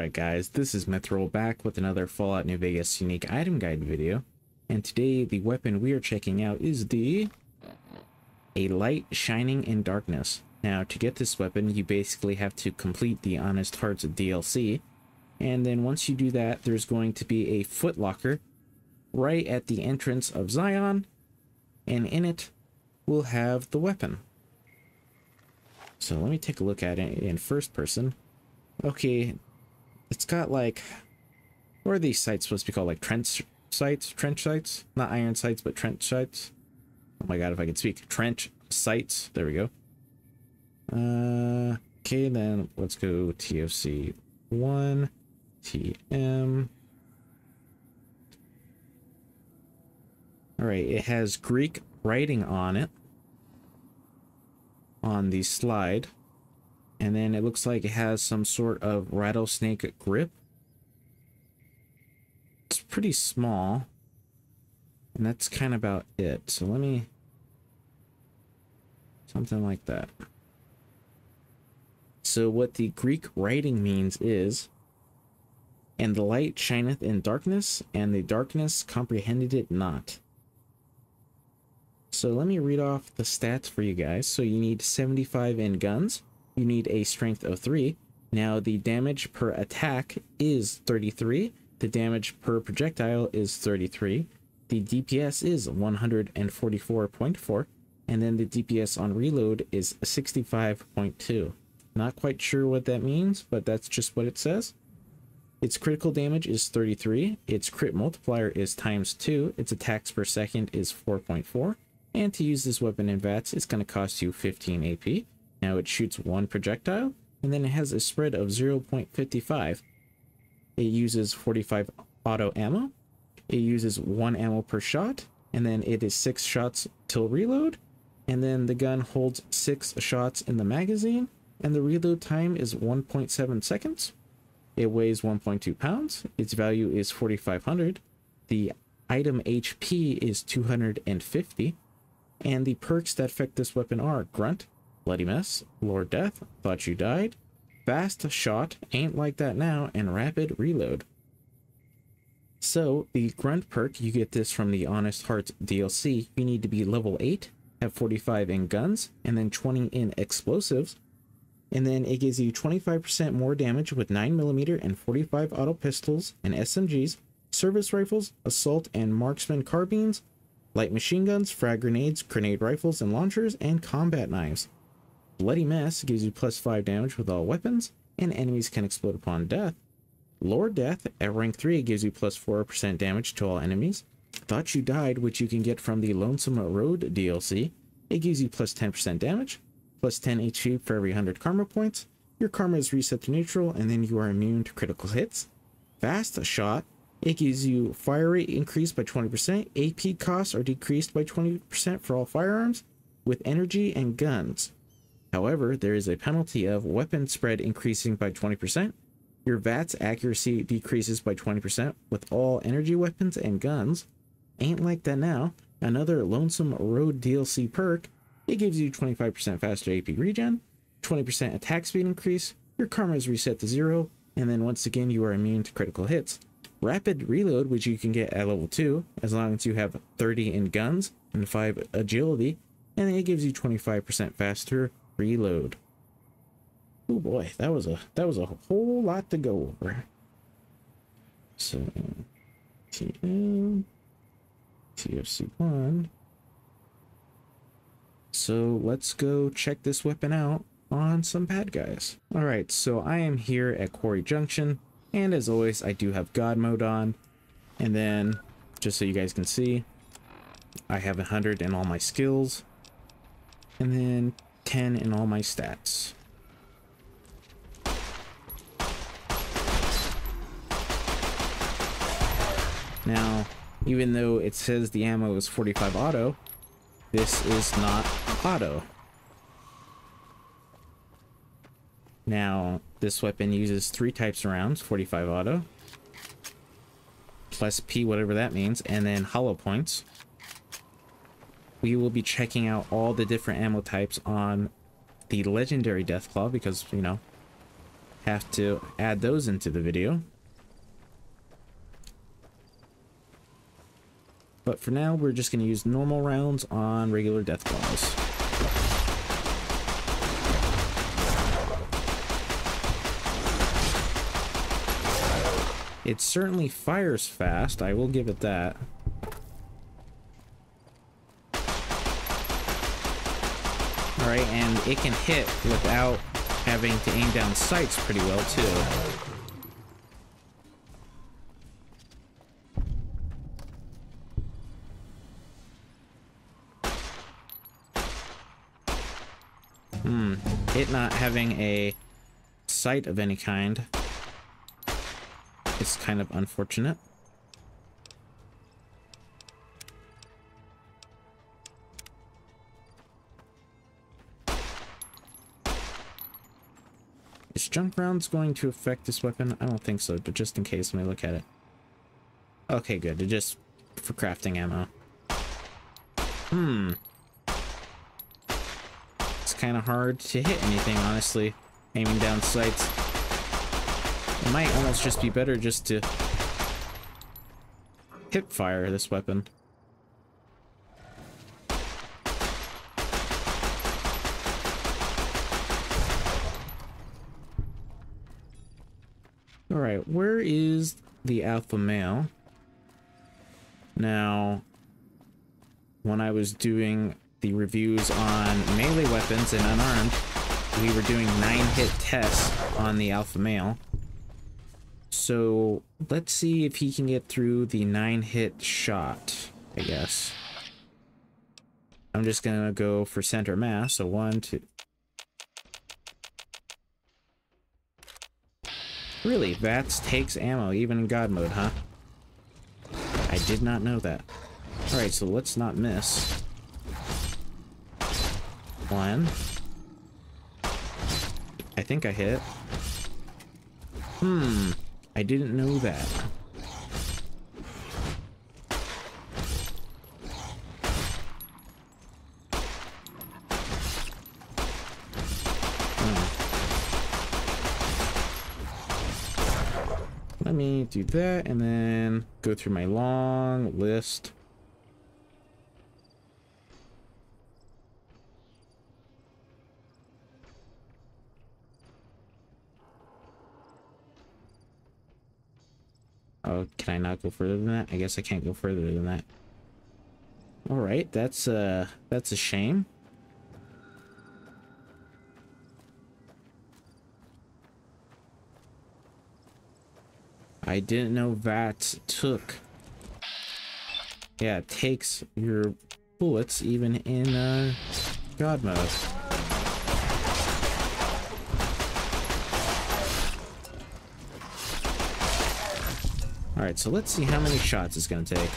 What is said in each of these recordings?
Alright guys, this is Mithril back with another Fallout New Vegas unique item guide video. And today the weapon we are checking out is the... A Light Shining in Darkness. Now to get this weapon you basically have to complete the Honest Hearts DLC. And then once you do that there's going to be a footlocker right at the entrance of Zion. And in it we'll have the weapon. So let me take a look at it in first person. Okay, it's got like, what are these sights supposed to be called? Like trench sights? Trench sights? Not iron sights, but trench sights. Oh my god, if I could speak. Trench sights. There we go. Uh, okay, then let's go TFC 1, TM. Alright, it has Greek writing on it. On the slide. And then it looks like it has some sort of rattlesnake grip. It's pretty small. And that's kind of about it. So let me... Something like that. So what the Greek writing means is... And the light shineth in darkness, and the darkness comprehended it not. So let me read off the stats for you guys. So you need 75 in guns you need a strength of 3. Now, the damage per attack is 33. The damage per projectile is 33. The DPS is 144.4. And then the DPS on reload is 65.2. Not quite sure what that means, but that's just what it says. Its critical damage is 33. Its crit multiplier is times 2. Its attacks per second is 4.4. And to use this weapon in VATS, it's going to cost you 15 AP. Now it shoots one projectile, and then it has a spread of 0.55. It uses 45 auto ammo. It uses one ammo per shot, and then it is six shots till reload. And then the gun holds six shots in the magazine, and the reload time is 1.7 seconds. It weighs 1.2 pounds. Its value is 4,500. The item HP is 250. And the perks that affect this weapon are Grunt, Bloody Mess, Lord Death, Thought You Died, Fast Shot, Ain't Like That Now, and Rapid Reload. So, the Grunt perk, you get this from the Honest Hearts DLC. You need to be level 8, have 45 in guns, and then 20 in explosives. And then it gives you 25% more damage with 9mm and 45 auto pistols and SMGs, service rifles, assault and marksman carbines, light machine guns, frag grenades, grenade rifles and launchers, and combat knives. Bloody Mess gives you plus 5 damage with all weapons, and enemies can explode upon death. Lord Death at rank 3 gives you plus 4% damage to all enemies. Thought You Died, which you can get from the Lonesome Road DLC. It gives you plus 10% damage, plus 10 HP for every 100 karma points. Your karma is reset to neutral, and then you are immune to critical hits. Fast Shot, it gives you fire rate increased by 20%, AP costs are decreased by 20% for all firearms, with energy and guns. However, there is a penalty of weapon spread increasing by 20%. Your VATS accuracy decreases by 20% with all energy weapons and guns. Ain't like that now. Another Lonesome Road DLC perk. It gives you 25% faster AP regen, 20% attack speed increase, your karma is reset to zero, and then once again you are immune to critical hits. Rapid reload, which you can get at level 2, as long as you have 30 in guns and 5 agility, and it gives you 25% faster reload. Oh boy, that was a that was a whole lot to go over. So TM TFC1. So let's go check this weapon out on some bad guys. Alright, so I am here at Quarry Junction, and as always, I do have God mode on. And then, just so you guys can see, I have 100 in all my skills. And then 10 in all my stats. Now, even though it says the ammo is 45 auto, this is not auto. Now, this weapon uses three types of rounds, 45 auto, plus P, whatever that means, and then hollow points we will be checking out all the different ammo types on the legendary Deathclaw because, you know, have to add those into the video. But for now, we're just going to use normal rounds on regular death claws. It certainly fires fast, I will give it that. Alright, and it can hit without having to aim down sights pretty well, too. Hmm, it not having a sight of any kind is kind of unfortunate. Is junk rounds going to affect this weapon? I don't think so, but just in case, let me look at it. Okay, good. It just for crafting ammo. Hmm. It's kind of hard to hit anything, honestly. Aiming down sights. It might almost just be better just to hip fire this weapon. Alright, where is the alpha male? Now, when I was doing the reviews on melee weapons and unarmed, we were doing 9-hit tests on the alpha male. So, let's see if he can get through the 9-hit shot, I guess. I'm just gonna go for center mass, so one, two, Really, VATS takes ammo, even in God mode, huh? I did not know that. Alright, so let's not miss. One. I think I hit. Hmm. I didn't know that. Let me do that and then go through my long list. Oh, can I not go further than that? I guess I can't go further than that. All right, that's uh that's a shame. I didn't know that took. Yeah, it takes your bullets even in uh, God mode. Alright, so let's see how many shots it's going to take.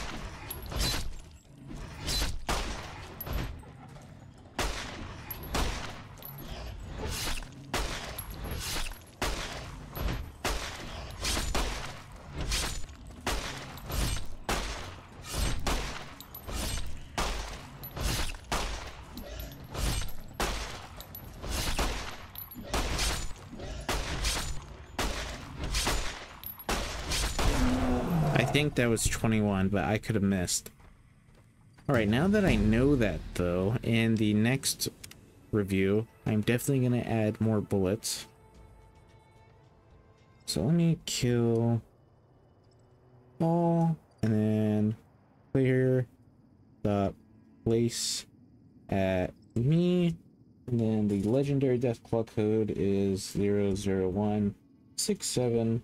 Think that was 21, but I could have missed. Alright, now that I know that, though, in the next review, I'm definitely going to add more bullets. So let me kill all, and then clear the place at me, and then the legendary Deathclaw code is 00167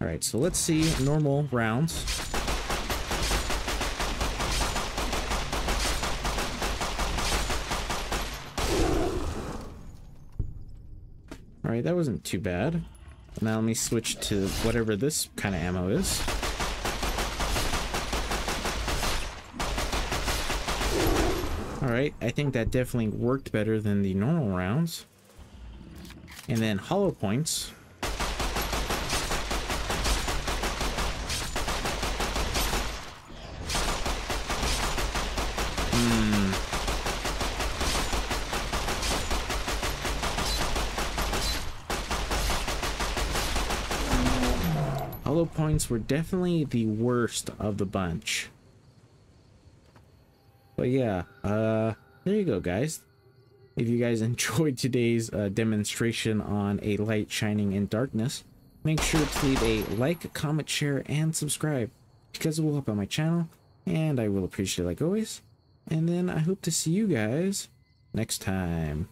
All right, so let's see normal rounds. All right, that wasn't too bad. Now let me switch to whatever this kind of ammo is. Alright, I think that definitely worked better than the normal rounds. And then hollow points. Hollow points were definitely the worst of the bunch. But yeah, uh, there you go, guys. If you guys enjoyed today's uh, demonstration on a light shining in darkness, make sure to leave a like, comment, share, and subscribe because it will help out my channel, and I will appreciate it like always. And then I hope to see you guys next time.